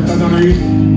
están ahí.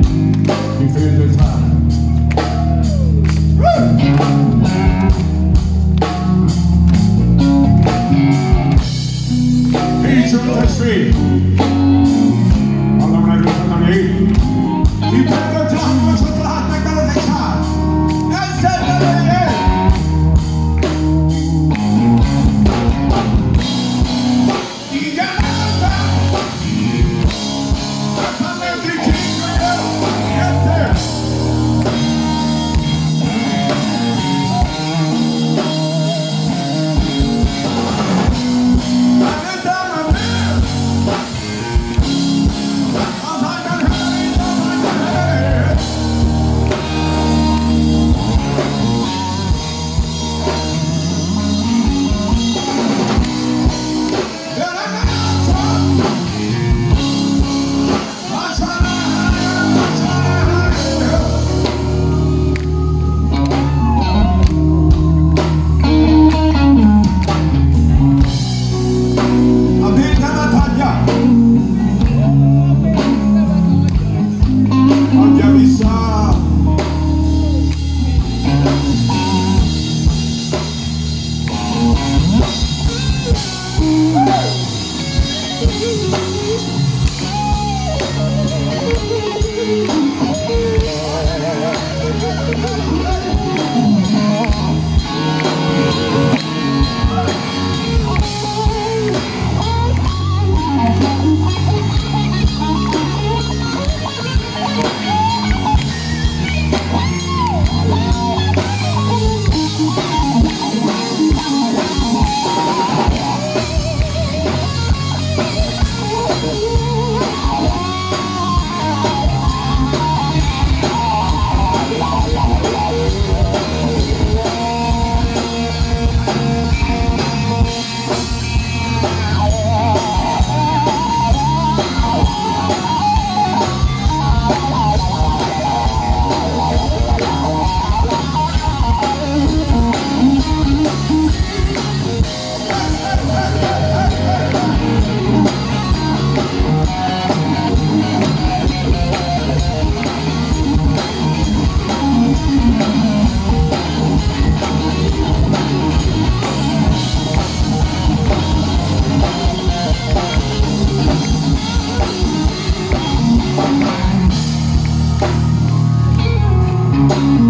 Wow.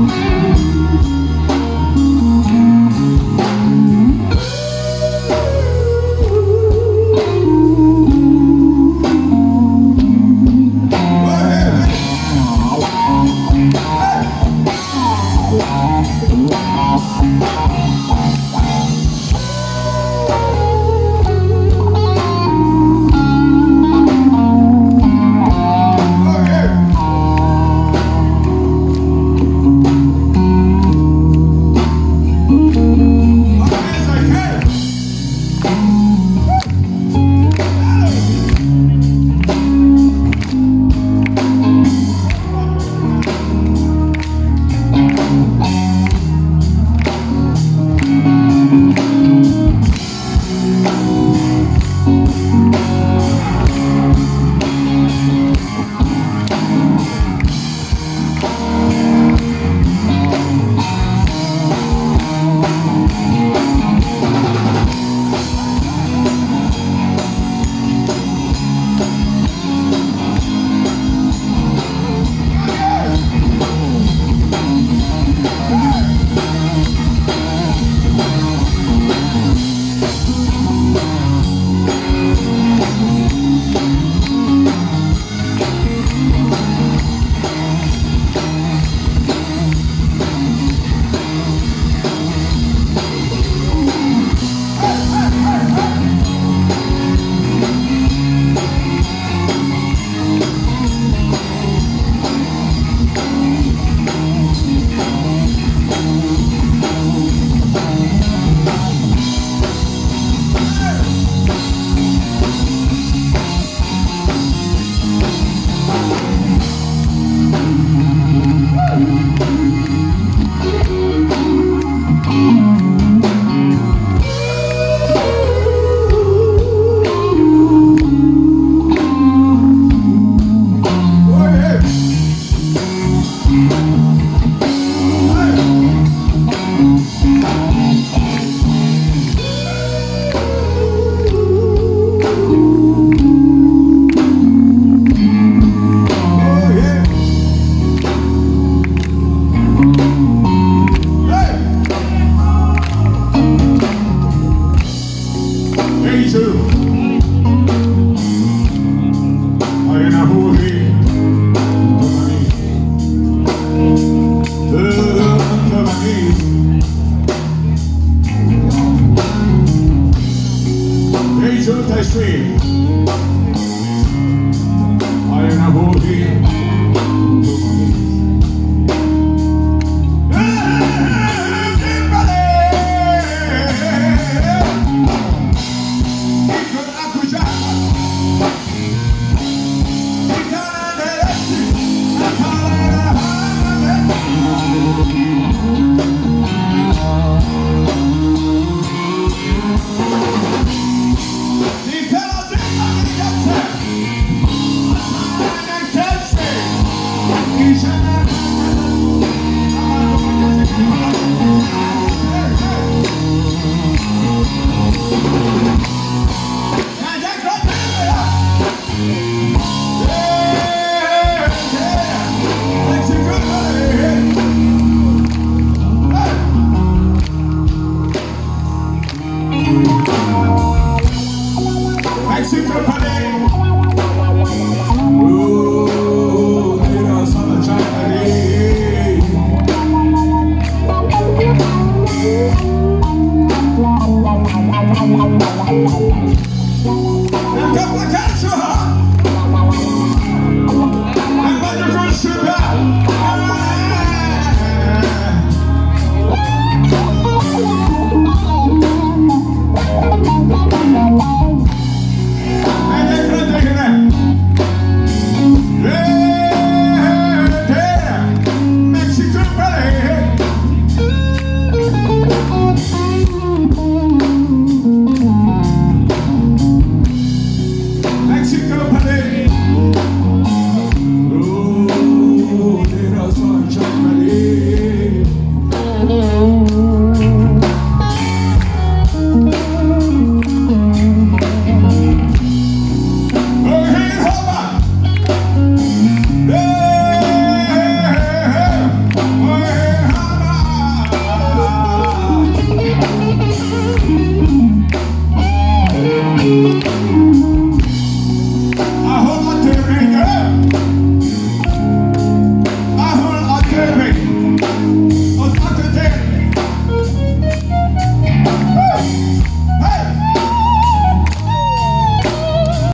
Thank.